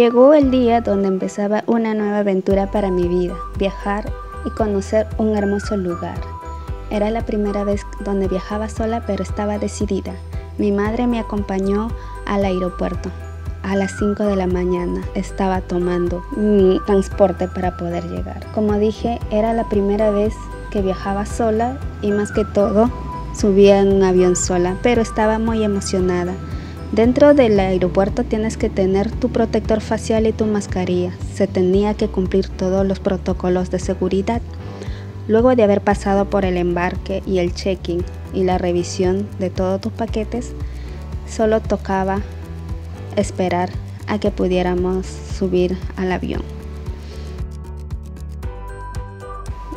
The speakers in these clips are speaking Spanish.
Llegó el día donde empezaba una nueva aventura para mi vida, viajar y conocer un hermoso lugar. Era la primera vez donde viajaba sola, pero estaba decidida. Mi madre me acompañó al aeropuerto. A las 5 de la mañana estaba tomando mi transporte para poder llegar. Como dije, era la primera vez que viajaba sola y más que todo subía en un avión sola, pero estaba muy emocionada. Dentro del aeropuerto tienes que tener tu protector facial y tu mascarilla. Se tenía que cumplir todos los protocolos de seguridad. Luego de haber pasado por el embarque y el check-in y la revisión de todos tus paquetes, solo tocaba esperar a que pudiéramos subir al avión.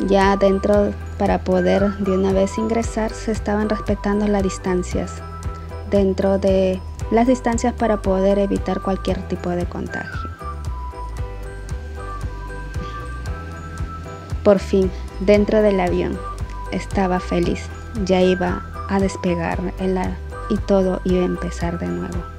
Ya dentro, para poder de una vez ingresar, se estaban respetando las distancias dentro de las distancias para poder evitar cualquier tipo de contagio. Por fin, dentro del avión, estaba feliz, ya iba a despegar y todo iba a empezar de nuevo.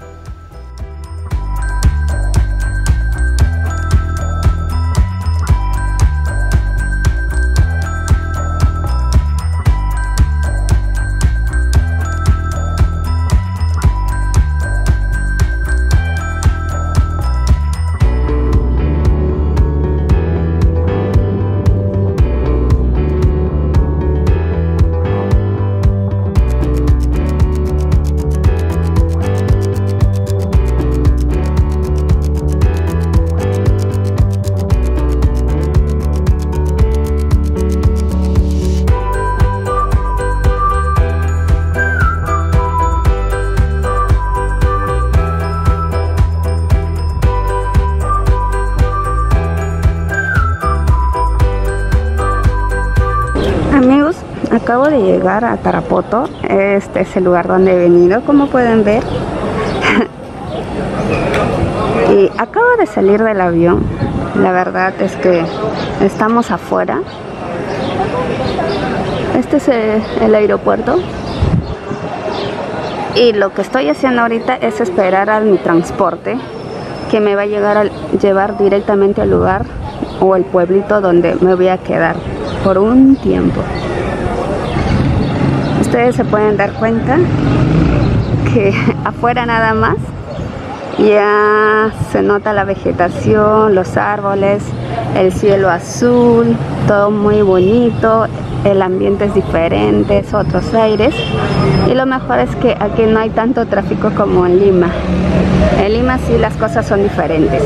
Acabo de llegar a Tarapoto, este es el lugar donde he venido, como pueden ver. y acabo de salir del avión, la verdad es que estamos afuera. Este es el, aeropuerto. Y lo que estoy haciendo ahorita es esperar a mi transporte que me va a llegar a llevar directamente al lugar o el pueblito donde me voy a quedar por un tiempo ustedes se pueden dar cuenta que afuera nada más ya se nota la vegetación, los árboles, el cielo azul, todo muy bonito, el ambiente es diferente, es otros aires y lo mejor es que aquí no hay tanto tráfico como en Lima. En Lima sí las cosas son diferentes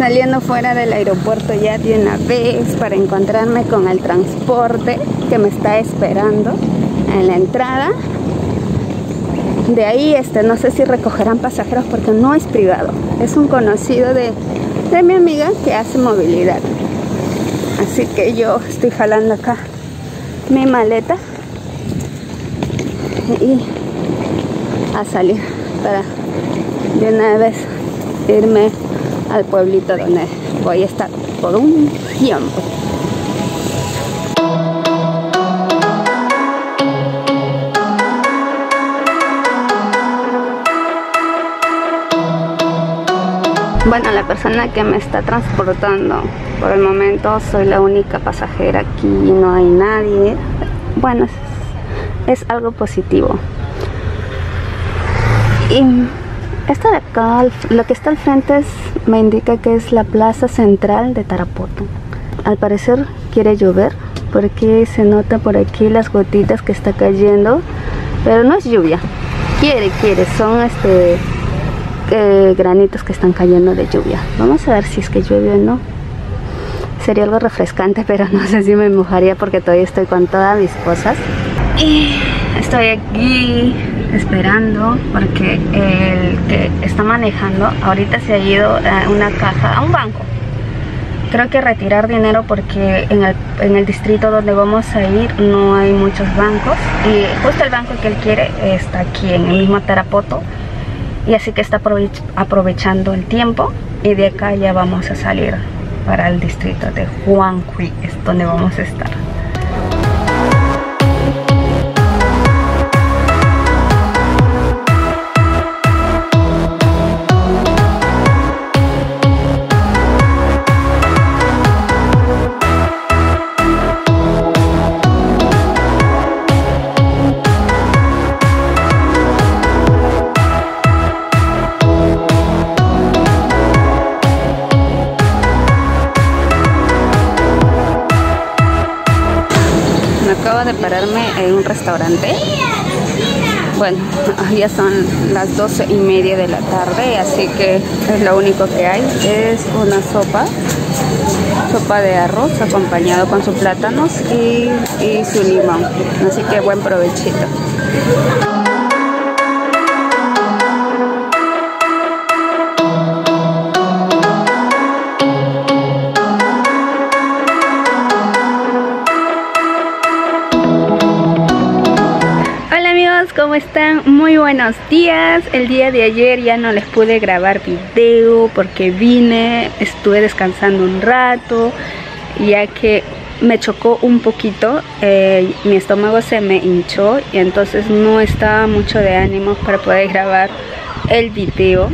saliendo fuera del aeropuerto ya de una vez para encontrarme con el transporte que me está esperando en la entrada. De ahí este, no sé si recogerán pasajeros porque no es privado. Es un conocido de, de mi amiga que hace movilidad. Así que yo estoy jalando acá mi maleta y a salir para de una vez irme al pueblito donde voy a estar por un tiempo. Bueno, la persona que me está transportando por el momento soy la única pasajera aquí, no hay nadie. Bueno, es, es algo positivo. Y esto de acá, lo que está al frente me indica que es la plaza central de Tarapoto. Al parecer quiere llover porque se nota por aquí las gotitas que está cayendo, pero no es lluvia. Quiere, quiere, son este eh, granitos que están cayendo de lluvia. Vamos a ver si es que llueve o no. Sería algo refrescante, pero no sé si me mojaría porque todavía estoy con todas mis cosas. Y estoy aquí esperando porque el que está manejando ahorita se ha ido a una caja, a un banco. Creo que retirar dinero porque en el, en el distrito donde vamos a ir no hay muchos bancos y justo el banco que él quiere está aquí en el mismo Tarapoto y así que está aprovechando el tiempo y de acá ya vamos a salir para el distrito de Huanchui, es donde vamos a estar. De pararme en un restaurante. Bueno, ya son las 12 y media de la tarde, así que es lo único que hay. Es una sopa, sopa de arroz acompañado con sus plátanos y, y su limón. Así que buen provechito. ¿Cómo están? Muy buenos días. El día de ayer ya no les pude grabar video porque vine, estuve descansando un rato, ya que me chocó un poquito, eh, mi estómago se me hinchó y entonces no estaba mucho de ánimo para poder grabar el video.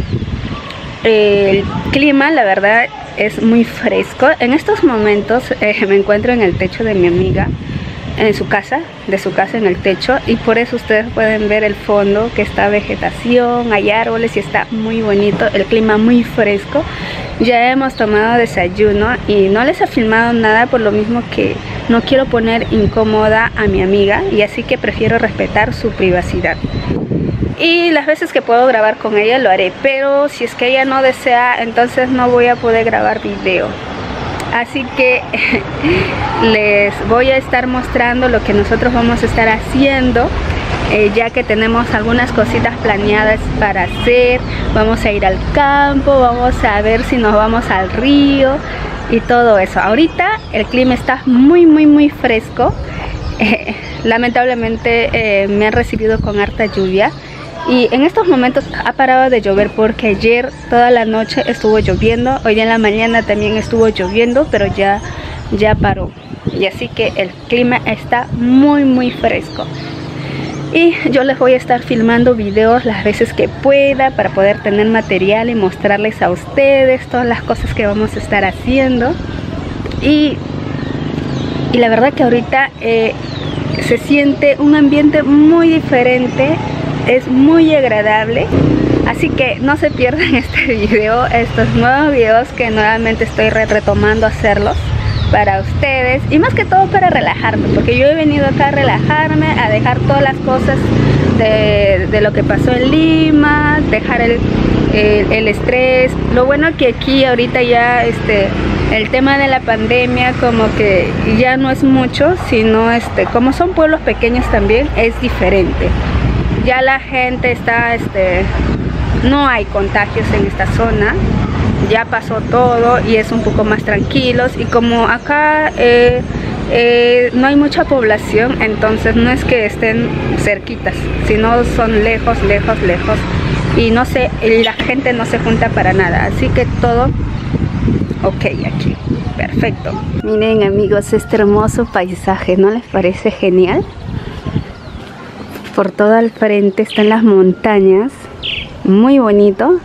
El clima, la verdad, es muy fresco. En estos momentos eh, me encuentro en el techo de mi amiga en su casa, de su casa en el techo y por eso ustedes pueden ver el fondo que está vegetación, hay árboles y está muy bonito, el clima muy fresco. Ya hemos tomado desayuno y no les he filmado nada por lo mismo que no quiero poner incómoda a mi amiga y así que prefiero respetar su privacidad. Y las veces que puedo grabar con ella lo haré, pero si es que ella no desea, entonces no voy a poder grabar video así que les voy a estar mostrando lo que nosotros vamos a estar haciendo eh, ya que tenemos algunas cositas planeadas para hacer. Vamos a ir al campo vamos a ver si nos vamos al río y todo eso. Ahorita el clima está muy muy muy fresco. Lamentablemente eh, me han recibido con harta lluvia y en estos momentos ha parado de llover porque ayer toda la noche estuvo lloviendo, hoy en la mañana también estuvo lloviendo, pero ya, ya paró. Y así que el clima está muy muy fresco. Y yo les voy a estar filmando videos las veces que pueda para poder tener material y mostrarles a ustedes todas las cosas que vamos a estar haciendo. Y, y la verdad que ahorita eh, se siente un ambiente muy diferente es muy agradable. Así que no se pierdan este video estos nuevos videos que nuevamente estoy retomando hacerlos para ustedes. Y más que todo para relajarme porque yo he venido acá a relajarme a dejar todas las cosas de, lo que pasó en Lima dejar el, el, el, estrés. Lo bueno que aquí ahorita ya este el tema de la pandemia como que ya no es mucho sino este como son pueblos pequeños también es diferente ya la gente está, este, no hay contagios en esta zona, ya pasó todo y es un poco más tranquilos. Y como acá eh, eh, no hay mucha población, entonces no es que estén cerquitas, sino son lejos, lejos, lejos. Y no sé, la gente no se junta para nada, así que todo ok aquí, perfecto. Miren amigos, este hermoso paisaje, ¿no les parece genial? Por todo el frente están las montañas, muy bonito.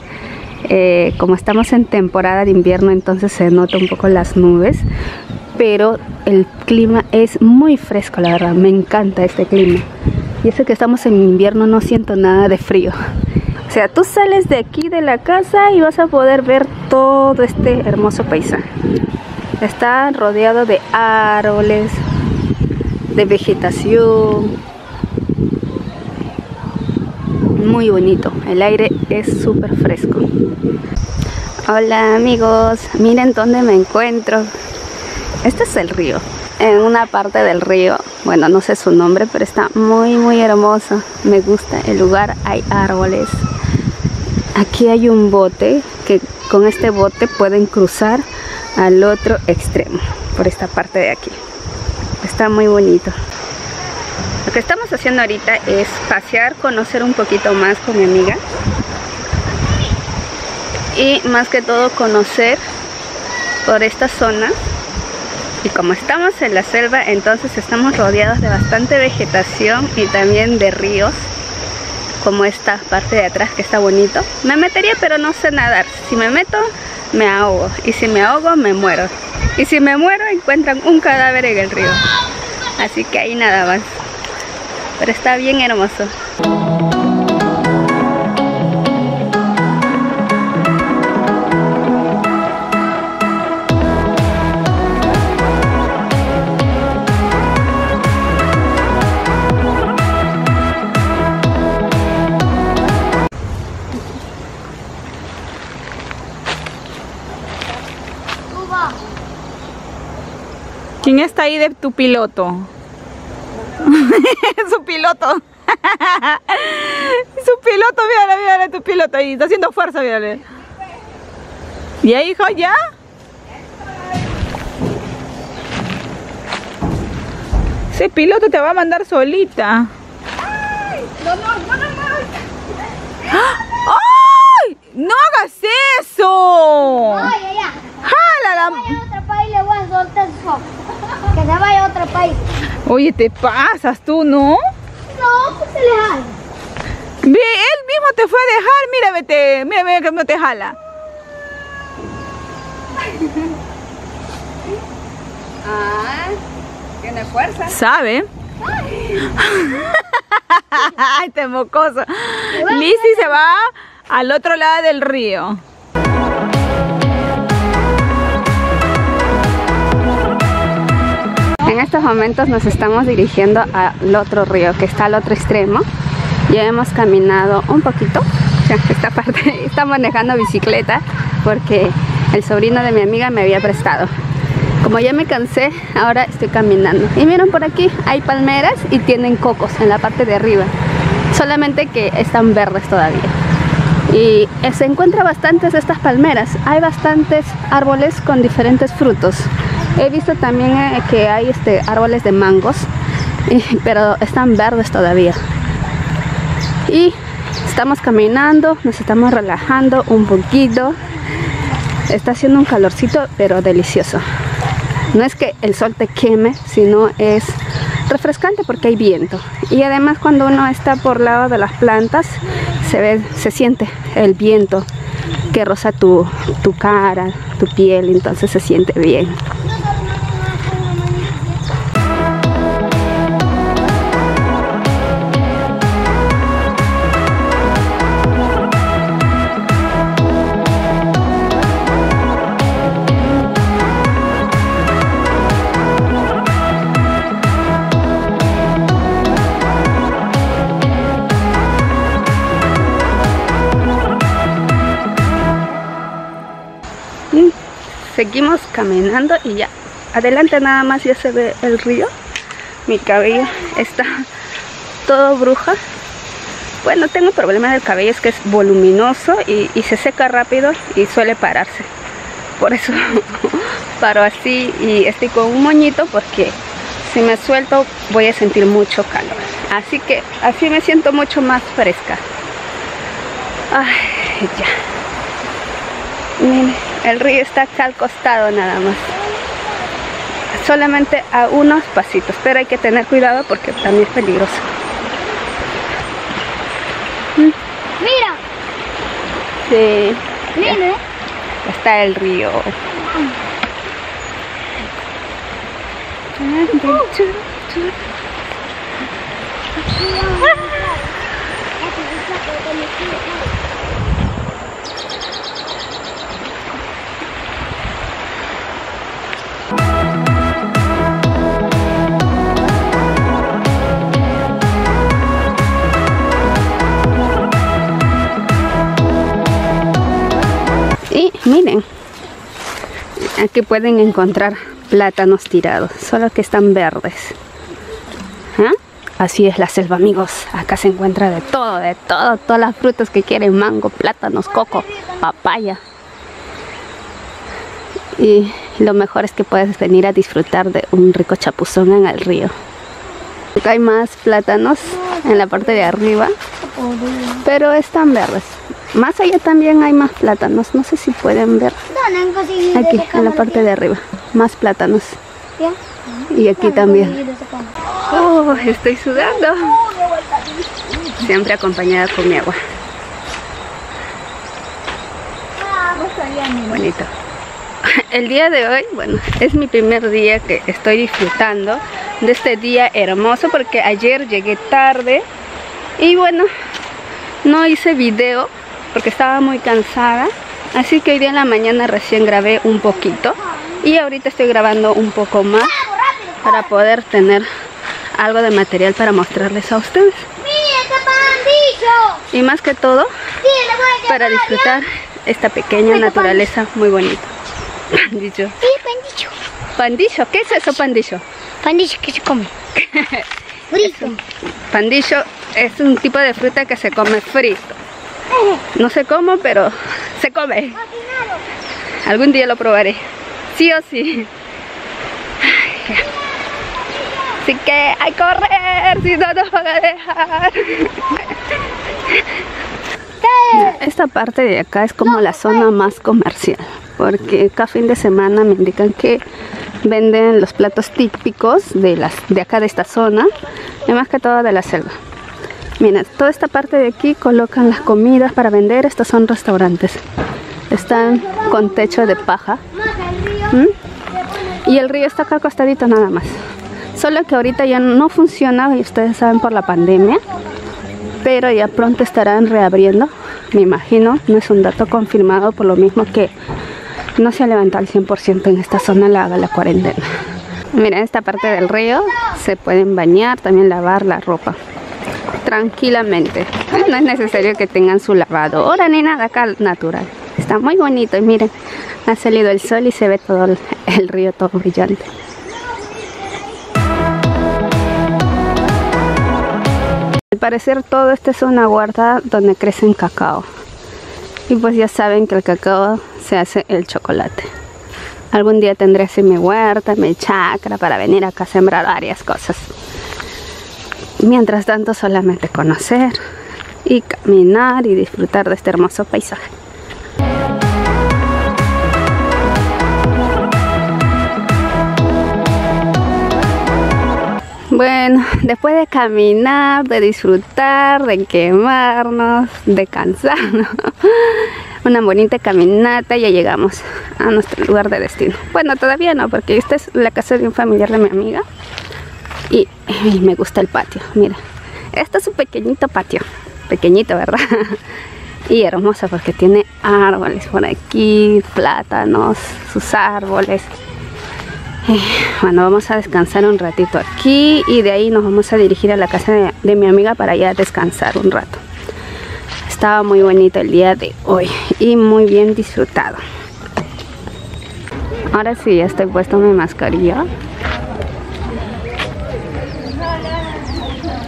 Eh, como estamos en temporada de invierno entonces se nota un poco las nubes, pero el clima es muy fresco, la verdad, me encanta este clima. Y eso que estamos en invierno no siento nada de frío. O sea, tú sales de aquí de la casa y vas a poder ver todo este hermoso paisaje. Está rodeado de árboles, de vegetación, muy bonito. El aire es súper fresco. Hola amigos. Miren dónde me encuentro. Este es el río. En una parte del río bueno no sé su nombre pero está muy muy hermoso. Me gusta el lugar. Hay árboles. Aquí hay un bote que con este bote pueden cruzar al otro extremo por esta parte de aquí. Está muy bonito lo que estamos haciendo ahorita es pasear, conocer un poquito más con mi amiga. Y más que todo conocer por esta zona. Y como estamos en la selva, entonces estamos rodeados de bastante vegetación y también de ríos. Como esta parte de atrás que está bonito. Me metería pero no sé nadar. Si me meto, me ahogo. Y si me ahogo, me muero. Y si me muero, encuentran un cadáver en el río. Así que ahí nada más pero está bien hermoso. ¿Quién está ahí de tu piloto? Piloto. Su piloto, mírale, mírale, tu piloto ahí. Está haciendo fuerza, mírale. ¿Ya, hijo, ya? Ese piloto te va a mandar solita. No, no, no, no, no. ¡Ay! ¡No hagas eso! Ay, ay, ay. ¡Jala Vaya a otro país, le voy a soltar. Que se vaya a otro país. Oye, te pasas tú, ¿no? No, pues se le jala. Ve, él mismo te fue a dejar. Mira, vete. Mira, mira que no te jala. Ah, tiene fuerza. ¿Sabe? Ay, te mocoso. Lizzy se va al otro lado del río. Estos momentos nos estamos dirigiendo al otro río que está al otro extremo. Ya hemos caminado un poquito. Esta parte está manejando bicicleta porque el sobrino de mi amiga me había prestado. Como ya me cansé, ahora estoy caminando. Y miren por aquí, hay palmeras y tienen cocos en la parte de arriba. Solamente que están verdes todavía. Y se encuentra bastantes de estas palmeras. Hay bastantes árboles con diferentes frutos. He visto también eh, que hay este, árboles de mangos, pero están verdes todavía. Y estamos caminando, nos estamos relajando un poquito. Está haciendo un calorcito, pero delicioso. No es que el sol te queme, sino es refrescante porque hay viento. Y además cuando uno está por lado de las plantas, se ve, se siente el viento que roza tu cara, tu piel, entonces se siente bien. Seguimos caminando y ya. Adelante nada más ya se ve el río. Mi cabello está todo bruja. Bueno, tengo problema del cabello, es que es voluminoso y, y se seca rápido y suele pararse. Por eso paro así y estoy con un moñito porque si me suelto voy a sentir mucho calor. Así que así me siento mucho más fresca. Ay, ya. Miren, el río está acá al costado nada más. Solamente a unos pasitos, pero hay que tener cuidado porque también es peligroso. Mira, Sí, mire. está el río. Miren, aquí pueden encontrar plátanos tirados, solo que están verdes. ¿Ah? Así es la selva, amigos. Acá se encuentra de todo, de todo, todas las frutas que quieren, mango, plátanos, coco, papaya. Y lo mejor es que puedes venir a disfrutar de un rico chapuzón en el río. Acá hay más plátanos en la parte de arriba, pero están verdes. Más allá también hay más plátanos, no sé si pueden ver. Aquí, en la parte de arriba, más plátanos. Y aquí también. Oh, estoy sudando. Siempre acompañada con mi agua. Bonito. El día de hoy, bueno, es mi primer día que estoy disfrutando de este día hermoso porque ayer llegué tarde y bueno, no hice video porque estaba muy cansada. Así que hoy día en la mañana recién grabé un poquito y ahorita estoy grabando un poco más para poder tener algo de material para mostrarles a ustedes. Y más que todo, para disfrutar esta pequeña naturaleza muy bonita. Pandillo. Sí, pandillo. Pandillo, ¿qué es eso pandillo? Pandillo que se come. Frito. Pandillo es un tipo de fruta que se come frito. No sé cómo, pero se come. Algún día lo probaré. Sí o sí. Así que hay que correr, si no nos van a dejar. Esta parte de acá es como la zona más comercial, porque cada fin de semana me indican que venden los platos típicos de, las, de acá de esta zona, y más que todo de la selva. Miren, toda esta parte de aquí colocan las comidas para vender, estos son restaurantes. Están con techo de paja. ¿Mm? Y el río está acá al nada más. Solo que ahorita ya no funciona, y ustedes saben por la pandemia, pero ya pronto estarán reabriendo, me imagino. No es un dato confirmado, por lo mismo que no se ha levantado al 100% en esta zona la, la cuarentena. Miren, esta parte del río se pueden bañar, también lavar la ropa tranquilamente. No es necesario que tengan su lavadora ni nada acá natural. Está muy bonito y miren, ha salido el sol y se ve todo el, el río todo brillante. Al parecer todo esto es una huerta donde crecen cacao. Y pues ya saben que el cacao se hace el chocolate. Algún día tendré así mi huerta, mi chacra para venir acá a sembrar varias cosas. Mientras tanto solamente conocer y caminar y disfrutar de este hermoso paisaje. Bueno, después de caminar, de disfrutar, de quemarnos, de cansarnos, una bonita caminata, ya llegamos a nuestro lugar de destino. Bueno, todavía no, porque esta es la casa de un familiar de mi amiga y, me gusta el patio, mira. Este es un pequeñito patio, pequeñito, ¿verdad? Y hermoso porque tiene árboles por aquí, plátanos, sus árboles. Bueno, vamos a descansar un ratito aquí y de ahí nos vamos a dirigir a la casa de, de mi amiga para ya descansar un rato. Estaba muy bonito el día de hoy y muy bien disfrutado. Ahora sí, ya estoy puesto mi mascarilla.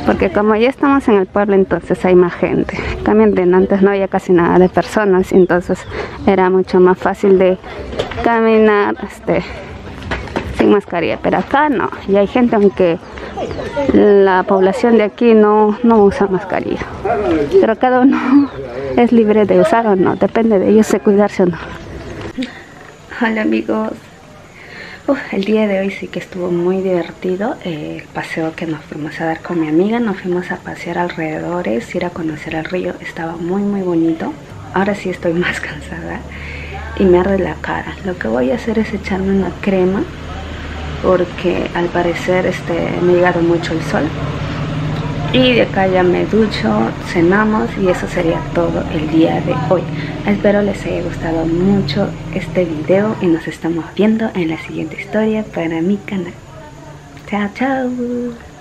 Porque como ya estamos en el pueblo, entonces hay más gente. También antes no había casi nada de personas, entonces era mucho más fácil de caminar este, sin mascarilla. Pero acá no, y hay gente aunque la población de aquí no, no usa mascarilla. Pero cada uno es libre de usar o no, depende de ellos de cuidarse o no. Hola amigos. Uf, el día de hoy sí que estuvo muy divertido eh, el paseo que nos fuimos a dar con mi amiga. Nos fuimos a pasear alrededores, ir a conocer el río. Estaba muy muy bonito. Ahora sí estoy más cansada y me arde la cara. Lo que voy a hacer es echarme una crema porque al parecer este, me ha llegado mucho el sol. Y de acá ya me ducho, cenamos y eso sería todo el día de hoy. Espero les haya gustado mucho este video y nos estamos viendo en la siguiente historia para mi canal. Chao, chao.